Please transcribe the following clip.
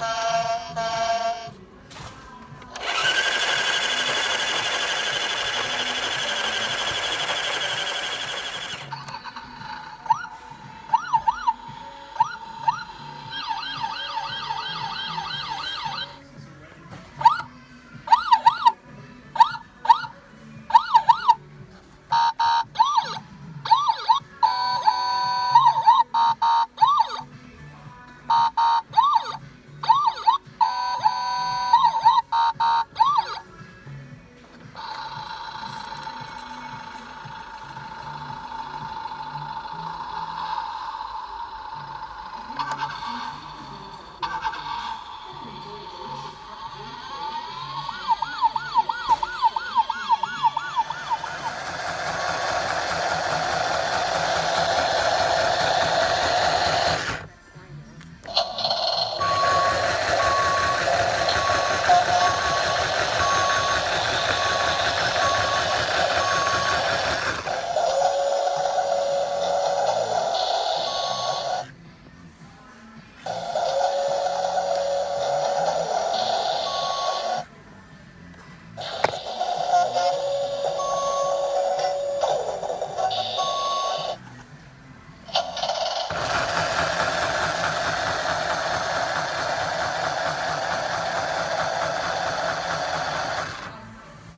Ah!